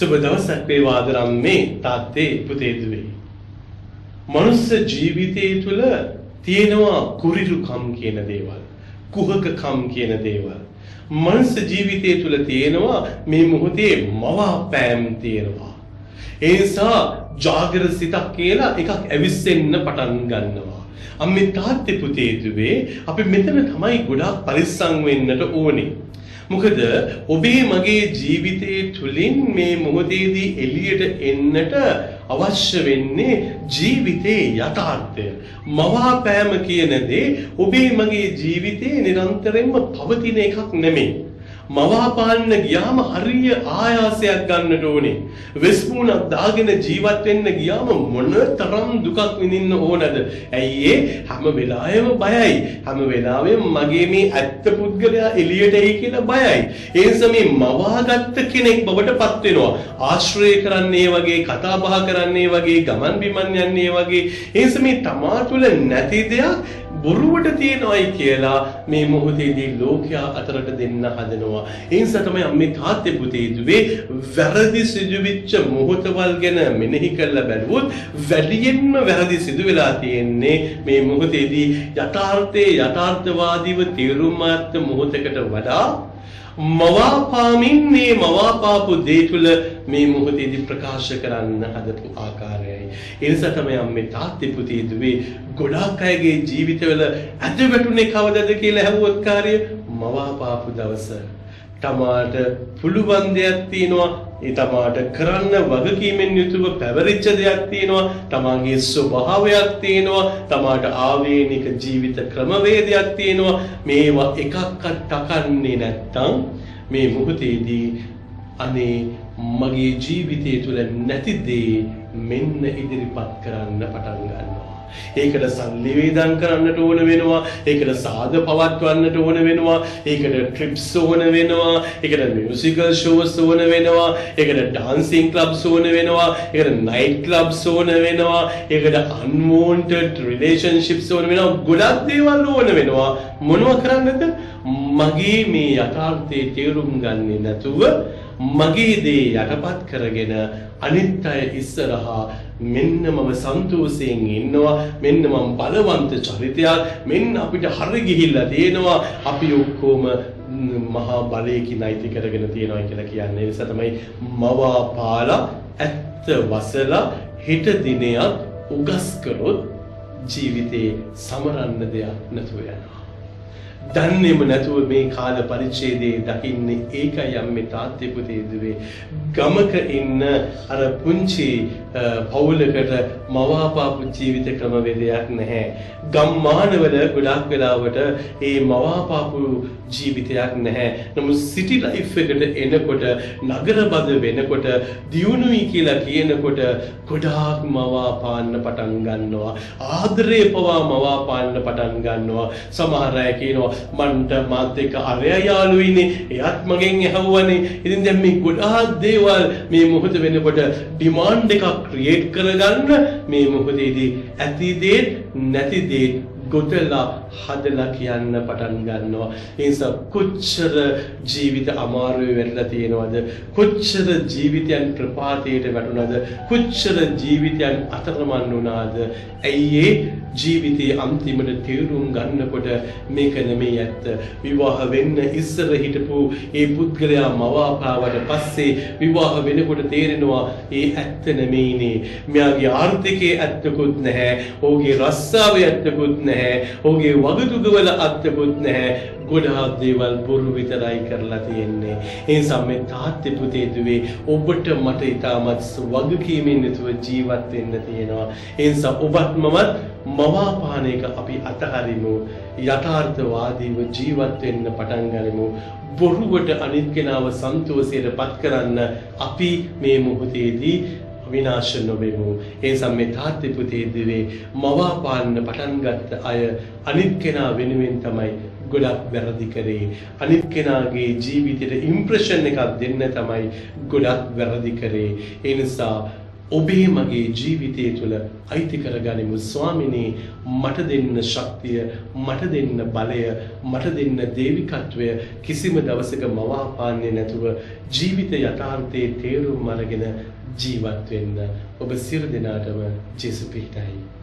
සුබ දවසක් වේවා ආදරම්මේ තාත්තේ පුතේ දුවේ. මනුස්ස ජීවිතය තුළ තියෙනවා කුරිරුකම් කියන දේවල්. කුහකකම් කියන දේවල්. මනුස්ස ජීවිතය තුළ තියෙනවා මේ මොහොතේ මවාපෑම් තියෙනවා. ඒ නිසා ජාගර සිතක් කියලා එකක් ඇවිස්සෙන්න පටන් ගන්නවා. අම්මේ තාත්තේ පුතේ දුවේ අපි මෙතන තමයි ගොඩාක් පරිස්සම් වෙන්නට ඕනේ. මොකද ඔබේ මගේ ජීවිතයේ තුලින් මේ මොහොතේදී එළියට එන්නට අවශ්‍ය වෙන්නේ ජීවිතේ යථාර්ථය. මවාපෑම කියන දේ ඔබේ මගේ ජීවිතේ නිරන්තරයෙන්ම පවතින එකක් නෙමෙයි. මවාපාන්න ගියාම හරිය ආයාසයක් ගන්නට ඕනේ. වෙස්මුණක් දාගෙන ජීවත් වෙන්න ගියාම මොන තරම් දුකක් විඳින්න ඕනද? ඇයි හැම වෙලාවෙම බයයි. හැම වෙලාවෙම මගේ මේ ඇත්ත පුද්ගලයා එළියට එයි කියලා බයයි. ඒ නිසා මේ මවාගත්ත කෙනෙක් බවට පත් වෙනවා. ආශ්‍රය කරන්නේ වගේ, කතා බහ කරන්නේ වගේ, ගමන් බිමන් යන්නේ වගේ. ඒ නිසා මේ තමා තුළ නැති දෙයක් බොරුවට තියෙනවයි කියලා මේ මොහොතේදී ලෝකයා අතරට දෙන්න හදනවා. ඒ නිසා තමයි අම්මේ තාත්තේ පුතේ දුවේ වැරදි සිදුවිච්ච මොහොතවල් ගැන මෙනෙහි කරලා බැලුවොත් වැඩියෙන්ම වැරදි සිදු වෙලා තියෙන්නේ මේ මොහොතේදී යථාර්ථයේ යථාර්ථවාදීව තීරුමාර්ථ මොහොතකට වඩා මවාපාමින් මේ මවාපාපු දේ තුල මේ මොහොතේදී ප්‍රකාශ කරන්න හදපු ආකාරයයි. ඒ නිසා තමයි අම්මේ තාත්තේ පුතේ දුවේ ගොඩාක් අයගේ ජීවිතවල ඇද වැටුනේ කවදද කියලා ඇහුවොත් කාර්ය මවාපාපු දවස. තමාට පුළුවන් දෙයක් තියෙනවා. ඒ තමාට කරන්න වගකීමෙන් යුතුව පැවරිච්ච දෙයක් තියෙනවා. තමාගේ ස්වභාවයක් තියෙනවා. තමාට ආවේනික ජීවිත ක්‍රමවේදයක් තියෙනවා. මේවා එකක්වත් තකන්නේ නැත්තම් මේ මොහොතේදී අනේ මගේ ජීවිතය තුළ නැති දේ මෙන්න ඉදිරිපත් කරන්න පටන් ගන්නවා. ඒකට සල්ලි වේදම් කරන්නට ඕන වෙනවා. ඒකට සාද පවත්වන්නට ඕන වෙනවා. ඒකට ට්‍රිප්ස් ඕන වෙනවා. ඒකට මියුසිකල් ෂෝස් ඕන වෙනවා. ඒකට ඩාන්සින් ක්ලබ්ස් ඕන වෙනවා. ඒකට නයිට් ක්ලබ්ස් ඕන වෙනවා. ඒකට අන්වෝන්ටඩ් රිලේෂන්ෂිප්ස් ඕන වෙනවා. ගොඩක් දේවල් ඕන වෙනවා. මොනව කරන්නද? මගේ මේ යථාර්ථයේ තේරුම් ගන්නේ නැතුව මගේ දේ යටපත් කරගෙන අනිත් අය ඉස්සරහා මෙන්න මම සන්තෝෂයෙන් ඉන්නවා මෙන්න මම බලවන්ත චරිතයක් මෙන්න අපිට හරි ගිහිල්ලා තියෙනවා. අපි ඔක්කොම මහා බලයකින් අයිති කරගෙන තියෙනවා කියලා කියන්නේ. ඒ නිසා තමයි මවා පාලා ඇත්ත වසලා හෙට දිනයක් උගස් කරොත් ජීවිතේ සමරන්න දෙයක් නැතුව යනවා. දන්නේම නැතුව මේ කාල පරිච්ඡේදයේ දකින්නේ ඒකයි අම්මේ තාත්තේ පුතේ දුවේ. ගමක ඉන්න අර පුංචි පවුලකට මවාපාපු ජීවිත ක්‍රමවේදයක් නැහැ. ගම්මානවල ගොඩක් වෙලාවට ඒ මවාපාපු ජීවිතයක් නැහැ. නමුත් සිටි ලයිෆ් එකට එනකොට නගරබද වෙනකොට දියුණුවයි කියලා කියනකොට ගොඩාක් මවාපාන්න පටන් ගන්නවා. ආදරේ පවා මවාපාන්න පටන් ගන්නවා. සමහර අය කියනවා මන්ට මාත් එක්ක අරයා යාළුයිනේ එයාත් මගෙන් ඇහුවනේ. ඉතින් දැන් මේ ගොඩාක් දේවල් මේ මොහොත වෙනකොට ඩිමාන්ඩ් එකක් ක්‍රියේට් කරගන්න මේ මොහොතේදී ඇති දේ නැති දේ ගොතලා හදලා කියන්න පටන් ගන්නවා. ඒ නිසා කොච්චර ජීවිත අමාරුවේ වෙලා තියෙනවද? කොච්චර ජීවිතයන් ප්‍රපාතයට වැටුණාද? කොච්චර ජීවිතයන් අතරමං වුණාද? ඇයි ජීවිතයේ අන්තිමට තේරුම් ගන්නකොට මේක නෙමෙයි ඇත්ත. විවාහ වෙන්න ඉස්සර හිටපු ඒ පුද්ගලයා මවාපාවට පස්සේ විවාහ වෙනකොට තේරෙනවා ඒ ඇත්ත නෙමෙයිනේ. මෙයාගේ ආර්ථිකයේ ඇත්තකුත් නැහැ. ඔහුගේ රස්සාවේ ඇත්තකුත් නැහැ. නැහැ. ඔහුගේ වගතුගවල අත්‍යකුත් නැහැ. ගොඩාක් දේවල් බොරු විතරයි කරලා තියෙන්නේ. ඒ නිසා මේ තාත්තේ පුතේ දුවේ ඔබට මට ඊටමත් වගකීමෙන් යුතුව ජීවත් වෙන්න තියෙනවා. ඒ නිසා ඔබත් මමත් මවාපාන එක අපි අතහරිමු. යථාර්ථවාදීව ජීවත් වෙන්න පටන් ගනිමු. බොරුවට අනිත් කෙනාව සන්තෝෂයට පත් කරන්න අපි මේ මොහොතේදී විනාශ නොවෙමු. ඒ නිසා මේ තාත්ති පුතේ දිවේ මවා පාන්න පටන් ගත්ත අය අනිත් කෙනා වෙනුවෙන් තමයි ගොඩක් වැරදි කරේ. අනිත් කෙනාගේ ජීවිතේට ඉම්ප්‍රෙෂන් එකක් දෙන්න තමයි ගොඩක් වැරදි කරේ. ඒ නිසා ඔබේ මගේ ජීවිතය තුළ අයිති කරගනිමු ස්වාමිනී මට දෙන්න ශක්තිය මට දෙන්න බලය මට දෙන්න දේවිකත්වය කිසිම දවසක මවාපාන්නේ නැතුව ජීවිත යථාර්ථයේ තේරුම් අරගෙන ජීවත් වෙන්න ඔබ සියලු දෙනාටම ජේසු පිහිටයි.